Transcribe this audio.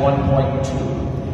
1.2.